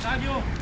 Tallo.